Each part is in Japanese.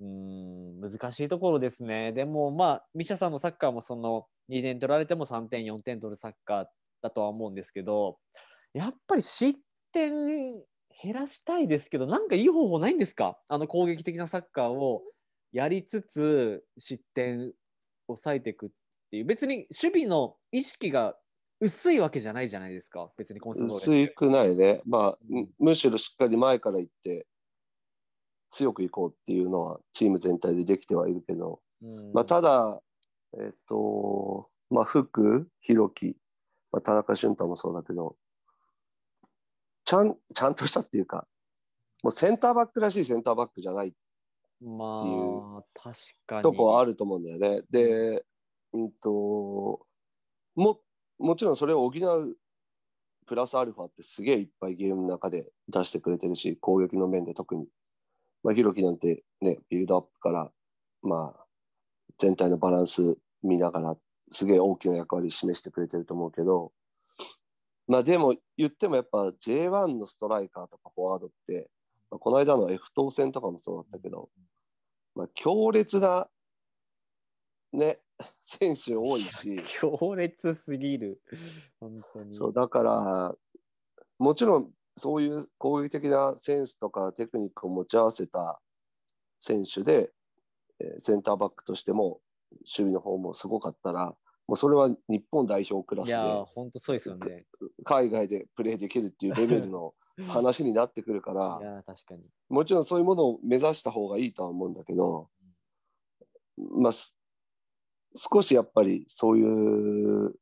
うん難しいところですね。でもまあミシャさんのサッカーもその2点取られても3点4点取るサッカーだとは思うんですけどやっぱり失点減らしたいですけどなんかいい方法ないんですか？あの攻撃的なサッカーをやりつつ失点抑えていくっていう別に守備の意識が薄いわけじゃないじゃないですか別にコンス薄くないね。まあ、むしろしっかり前から行って強くいこうっていうのはチーム全体でできてはいるけど、うん、まあ、ただ、えっ、と、まあ、福、弘樹、まあ、田中俊太もそうだけど、ちゃん、ちゃんとしたっていうか、もうセンターバックらしいセンターバックじゃないっていう、まあ、確かに。とこはあると思うんだよね。で、うんと、も、もちろんそれを補うプラスアルファってすげえいっぱいゲームの中で出してくれてるし、攻撃の面で特に。まあ、ひろきなんてね、ビルドアップから、まあ、全体のバランス見ながら、すげえ大きな役割示してくれてると思うけど、まあでも言ってもやっぱ J1 のストライカーとかフォワードって、まあ、この間の F 当戦とかもそうだったけど、まあ、強烈なね、選手多いし。強烈すぎる。本当に。そう、だから、もちろんそういう攻撃的なセンスとかテクニックを持ち合わせた選手で、えー、センターバックとしても守備の方もすごかったら、もうそれは日本代表クラスで、本当そうですよね。海外でプレーできるっていうレベルの話になってくるから、いや確かにもちろんそういうものを目指した方がいいとは思うんだけど、まあ、少しやっぱりそういう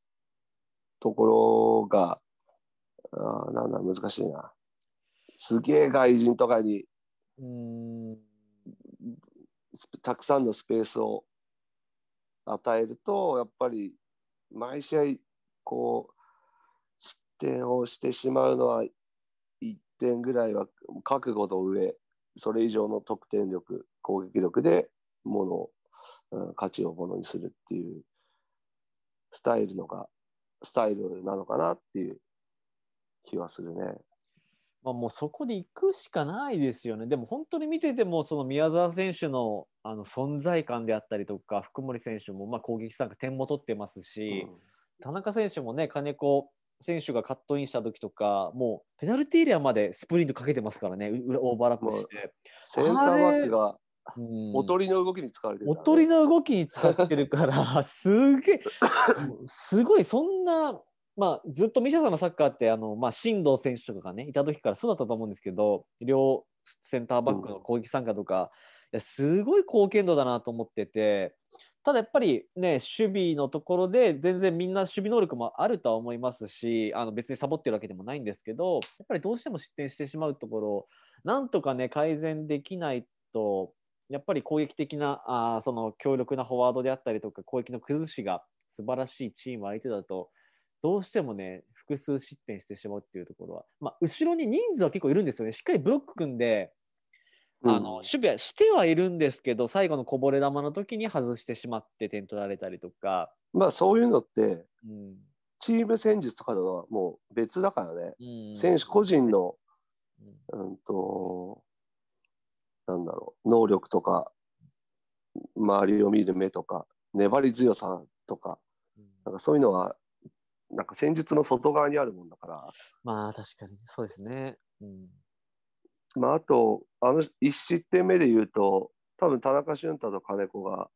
ところがあなんだ、難しいな。すげえ外人とかに、うんたくさんのスペースを与えると、やっぱり毎試合、こう、失点をしてしまうのは1点ぐらいは覚悟の上、それ以上の得点力、攻撃力でものを、うん、価値をものにするっていうスタイルのが、スタイルなのかなっていう気はするね。まあ、もうそこで行くしかないですよね。でも本当に見てても、その宮澤選手のあの存在感であったりとか、福森選手もまあ攻撃参加、点も取ってますし、うん、田中選手もね、金子選手がカットインした時とか、もうペナルティーエリアまでスプリントかけてますからね、オーバーラップして。センターバックがおとりの動きに使われてる、ね、おとりの動きに使ってるから すげえすごいそんなまあ、ずっとミシャさんのサッカーってあの、まあ、進藤選手とかがねいた時からそうだったと思うんですけど両センターバックの攻撃参加とか、うん、すごい貢献度だなと思っててただやっぱりね守備のところで全然みんな守備能力もあるとは思いますしあの別にサボってるわけでもないんですけどやっぱりどうしても失点してしまうところなんとかね改善できないとやっぱり攻撃的なあその強力なフォワードであったりとか攻撃の崩しが素晴らしいチーム相手だとどうしてもね、複数失点してしまうっていうところは、まあ、後ろに人数は結構いるんですよね。しっかりブロック組んで、あの、うん、守備はしてはいるんですけど、最後のこぼれ球の時に外してしまって点取られたりとか。まあそういうのって、うん、チーム戦術とかとはもう別だからね。うん、選手個人の、うん、と、なんだろう、能力とか、周りを見る目とか、粘り強さとか、なんかそういうのはなんか戦術の外側にあるもんだから。まあ確かにそうですね。うん、まああと、あの1失点目で言うと、多分田中俊太と金子が、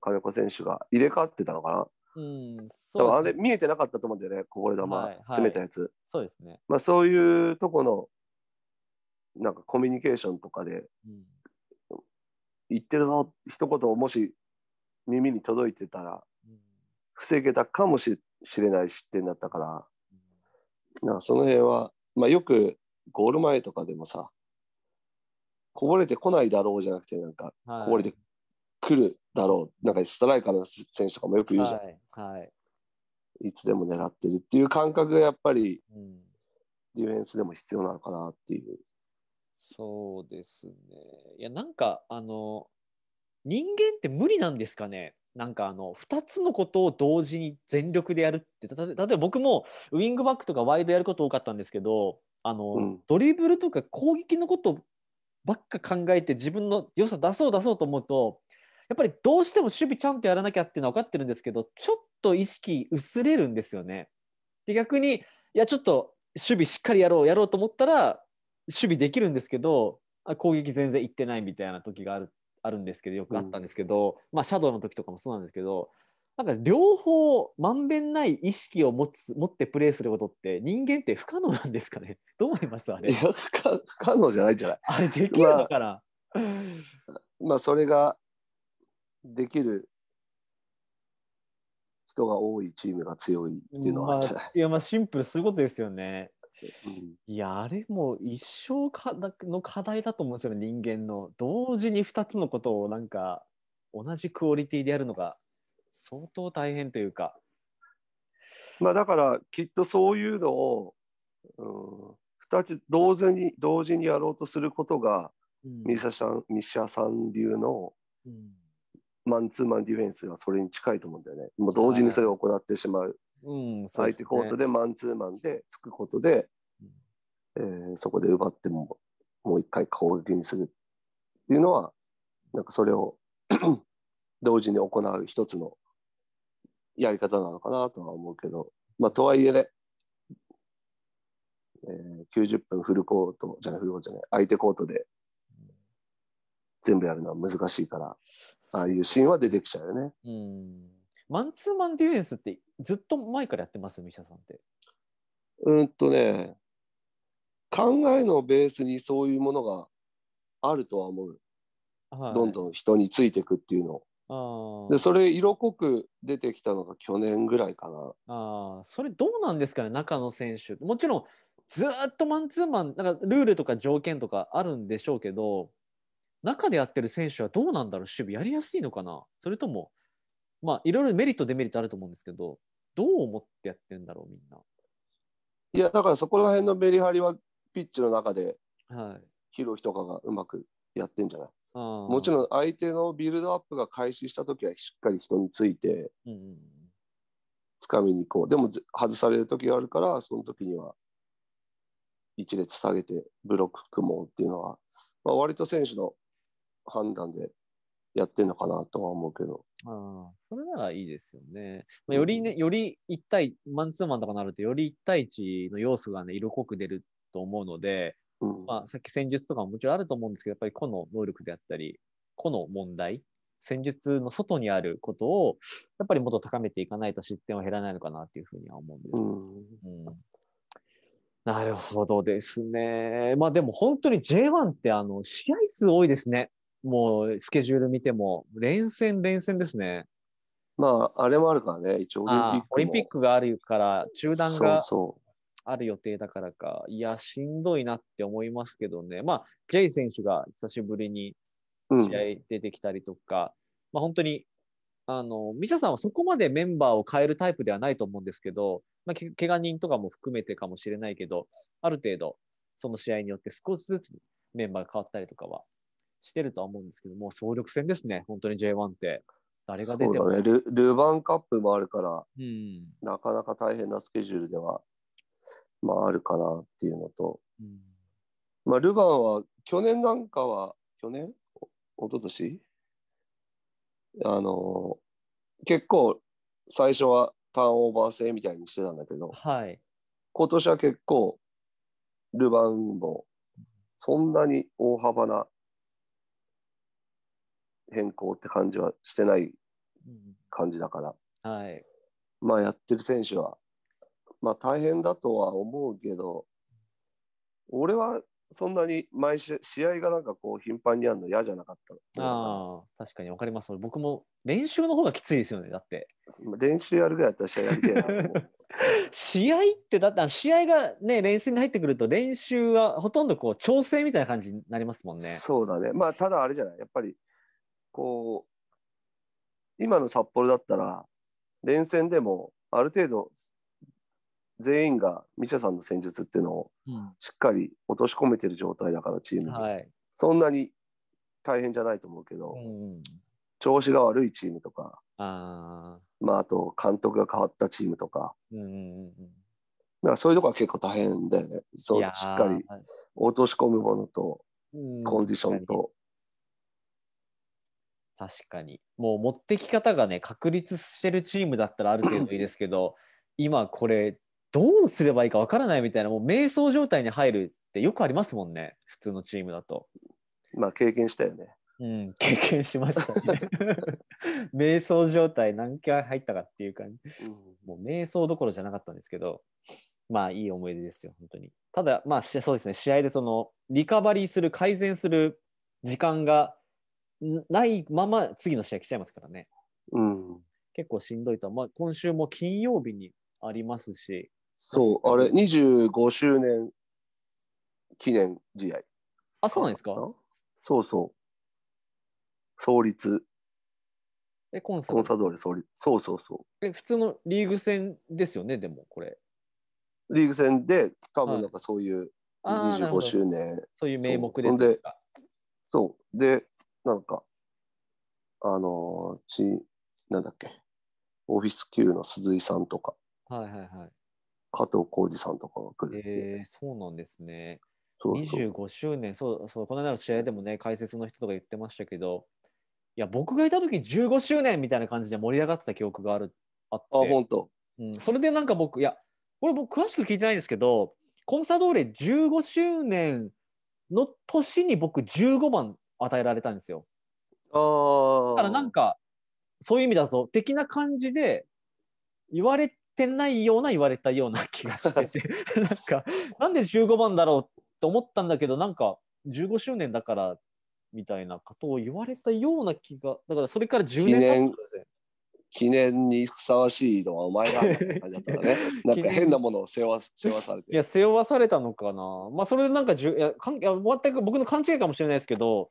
金子選手が入れ替わってたのかな。うん、そう、ね、あれ見えてなかったと思うんだよね、こぼれ球、はい、詰めたやつ。そうですね。まあそういうとこの、なんかコミュニケーションとかで、うん、言ってるぞ、一言もし耳に届いてたら、防げたかもししれない失点だったから、なんかその辺は、まあ、よくゴール前とかでもさ、こぼれてこないだろうじゃなくて、なんか、こぼれてくるだろう、なんかストライカーの選手とかもよく言うじゃん。はい、はい、いつでも狙ってるっていう感覚がやっぱり、ディフェンスでも必要なのかなっていう。そうですね。いや、なんか、あの、人間って無理なんですかね？なんかあの2つのことを同時に全力でやるって例えば僕もウイングバックとかワイドやること多かったんですけどあの、うん、ドリブルとか攻撃のことばっか考えて自分の良さ出そう出そうと思うとやっぱりどうしても守備ちゃんとやらなきゃっていうのは分かってるんですけどちょっと意識薄れるんですよね。で逆にいやちょっと守備しっかりやろうやろうと思ったら守備できるんですけどあ攻撃全然いってないみたいな時があるあるんですけどよくあったんですけど、まあシャドウの時とかもそうなんですけどなんか両方まんべんない意識を持つ持ってプレーすることって人間って不可能なんですかね？どう思いますあれ？いや不可不可能じゃないんじゃない？あれできるのかな、まあ それができる人が多いチームが強いっていうのはあるんじゃない、まあ、いやまあシンプルそういうことですよね。うんいやあれもう一生かの課題だと思うんですよね人間の同時に2つのことをなんか同じクオリティでやるのが相当大変というか。まあだからきっとそういうのを、うん、2つ同時に同時にやろうとすることがうんミシャさんミシャさん流のうんマンツーマンディフェンスがそれに近いと思うんだよね。もう同時にそれを行ってしまう。うん、相手コートでマンツーマンでつくことで、えーそこで奪ってももう一回攻撃にするっていうのはなんかそれを 同時に行う一つのやり方なのかなとは思うけどまあとはいえね、えー90分フルコートじゃないフルコートじゃない相手コートで全部やるのは難しいからああいうシーンは出てきちゃうよね。うんマンツーマンディフェンスってずっと前からやってます？ミシャさんって。うんとね、考えのベースにそういうものがあるとは思う。はい、どんどん人についていくっていうの。あーで、それ色濃く出てきたのが去年ぐらいかな。あーそれどうなんですかね？中の選手もちろんずーっとマンツーマンなんかルールとか条件とかあるんでしょうけど中でやってる選手はどうなんだろう？守備やりやすいのかな？それともまあいろいろメリットデメリットあると思うんですけどどう思ってやってんだろうみんいや、だからそこら辺のメリハリはピッチの中でな。はい、ヒロヒとかがうまくやってんじゃない？ももちろん相手のビルドアップが開始した時はしっかり人についてん、うんうん掴みに行こう。でもず外される時があるから、その時には一列下げてブロック組もうっていうのは、まあ、割と選手の判断でやってんのかなとは思うけど。ああ、それならいいですよね。まあ、よりね、より1対、マンツーマンとかになると、より1対1の要素がね、色濃く出ると思うので、うんまあ、さっき戦術とかももちろんあると思うんですけど、やっぱり個の能力であったり、個の問題、戦術の外にあることを、やっぱりもっと高めていかないと失点は減らないのかなっていうふうには思うんです。うんうんなるほどですね。まあでも本当に J1 ってあの試合数多いですね。もうスケジュール見ても、連戦連戦ですね。まあ、あれもあるからね、一応オリンピックオリンピックがあるから、中断がある予定だからか、いや、しんどいなって思いますけどね。まあ、J 選手が久しぶりに試合出てきたりとか、まあ本当に、あの、ミシャさんはそこまでメンバーを変えるタイプではないと思うんですけど、まあ、け怪我人とかも含めてかもしれないけど、ある程度、その試合によって少しずつメンバーが変わったりとかはしてるとは思うんですけども、総力戦ですね、本当に J1 って。誰が出ても。そうだねル。ルヴァンカップもあるから、うん。なかなか大変なスケジュールでは、まあ、あるかなっていうのと、うんまあ、ルヴァンは去年なんかは、去年？お一昨年あの結構最初はターンオーバー制みたいにしてたんだけど、はい。今年は結構、ルヴァンもそんなに大幅な変更って感じはしてないうん感じだから、はい。まあやってる選手は、まあ大変だとは思うけど、俺はそんなに毎試試合がなんかこう頻繁にやるの嫌じゃなかった。ああ、確かにわかります。僕も練習の方がきついですよね、だって。練習やるぐらいだったら試合やりたいな。試合って、だって試合がね、連戦に入ってくると、練習はほとんどこう調整みたいな感じになりますもんね。そうだね。まあただあれじゃない。やっぱりこう、今の札幌だったら、連戦でもある程度全員がミシャさんの戦術っていうのをうんしっかり落とし込めてる状態だからチームに、はい。そんなに大変じゃないと思うけど、うん、調子が悪いチームとか、ああ、まあ、あと監督が変わったチームとか、うんうんうんうん。だからそういうとこは結構大変だよね。そいうしっかり落とし込むものと、うんコンディションと。確かに。もう持ってき方がね、確立してるチームだったらある程度いいですけど、今これ、どうすればいいかわからないみたいな、もう迷走状態に入るってよくありますもんね、普通のチームだと。まあ経験したよね。うん、経験しましたね。迷走状態何回入ったかっていう感じ。もう瞑想どころじゃなかったんですけど、まあいい思い出ですよ、本当に。ただ、まあしそうですね、試合でそのリカバリーする、改善する時間がんないまま次の試合来ちゃいますからね。うん。結構しんどいとは、まあ今週も金曜日にありますし、そう、あれ、25周年記念試合。あ、そうなんですか？そうそう。創立、え、コンサコンサドーレ創立。そうそうそえ、普通のリーグ戦ですよね、でもこれ。う。リーグ戦で、多はい分なんかそういう25あーなるほど周年。そういう名目でそうですか。そう。で、なんか、あのーち、なんだっけ、オフィス級の鈴井さんとか、はいはいはい。加藤浩二さんとかが来るって。えー、そうなんですね。そうそう。25周年、そうそう、この間の試合でもね、解説の人とか言ってましたけど、いや、僕がいた時に15周年みたいな感じで盛り上がってた記憶があるあって、あ、本当。うん、それでなんか僕、いや、これ僕詳しく聞いてないんですけど、コンサドーレ15周年の年に僕15番与えられたんですよ。だからなんか、そういう意味だぞ、的な感じで言われてないような言われたような気がしてて、なんか、なんで15番だろうって思ったんだけど、なんか、15周年だからみたいなことを言われたような気が、だからそれから10年記念にふさわしいのはお前だって感じだったね。なんか変なものを背負わ背負わされて。いや、背負わされたのかな。まあ、それでなんかじゅいやかんいや、全く僕の勘違いかもしれないですけど、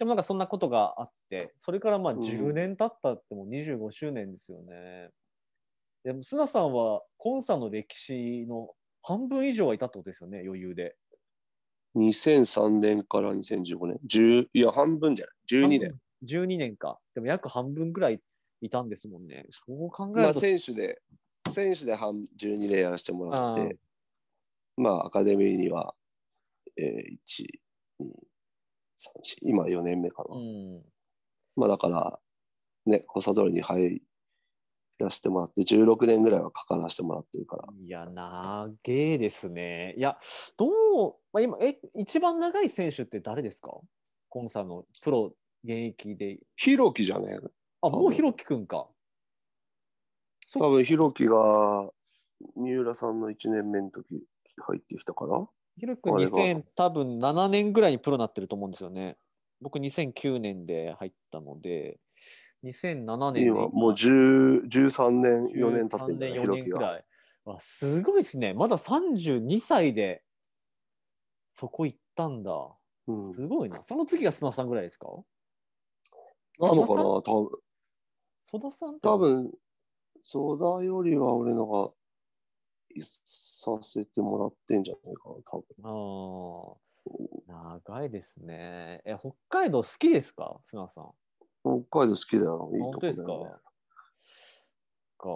でもなんかそんなことがあって、それからまあうん10年経ったってもう25周年ですよね。でも、砂さんはコンサの歴史の半分以上はいたってことですよね、余裕で。2003年から2015年。10いや、半分じゃない。12年。半分。12年か。でも約半分ぐらいいたんですもんね。そう考えまあ、ると、選手で、選手で半12年やらせてもらって、まあ、アカデミーには、えー、1、2、3、4、今4年目かな。うん。まあ、だから、ね、コサドールに入らせてもらって、16年ぐらいはかからせてもらってるから。いや、長えですね。いや、どう、まあ、今、え、一番長い選手って誰ですか？コンサのプロ現役で。ひろきじゃねえあ、もうひろきくんか。そ多分ひろきが三浦さんの1年目の時入ってきたからひろきくんあれが2000多分7年ぐらいにプロになってると思うんですよね。僕2009年で入ったので、2007年で今。もう10 13年4年経ってんだ13年4よひろすごいですね。まだ32歳でそこ行ったんだ。うん。すごいな。その次が砂さんぐらいですか？なのかな多分。曽田さん多分ソダよりは俺のがさせてもらってんじゃないかな多分ああ、長いですね。え、北海道好きですか？砂さん。北海道好きだよいいと本当ですか？こだよねか。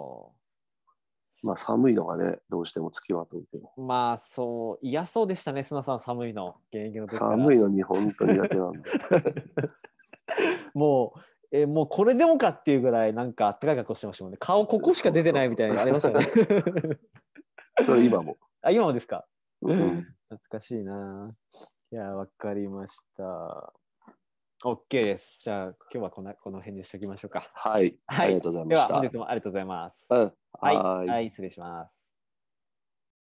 まあ寒いのがねどうしても付きまとうけどまあ、そう、嫌そうでしたね、砂さん、寒いの。現役の時。寒いのに本当にだけなんだ もう、え、もうこれでもかっていうぐらい、なんか、あったかい格好してましたもんね。顔、ここしか出てないみたいなのありましたよね。それ今も、あ、今もですか？うん懐かしいな。いや、わかりました。OK です。じゃあ、今日はこのこの辺にしておきましょうか。はい、はいありがとうございでは、ました本日もありがとうございます。うんはいはい、失礼します。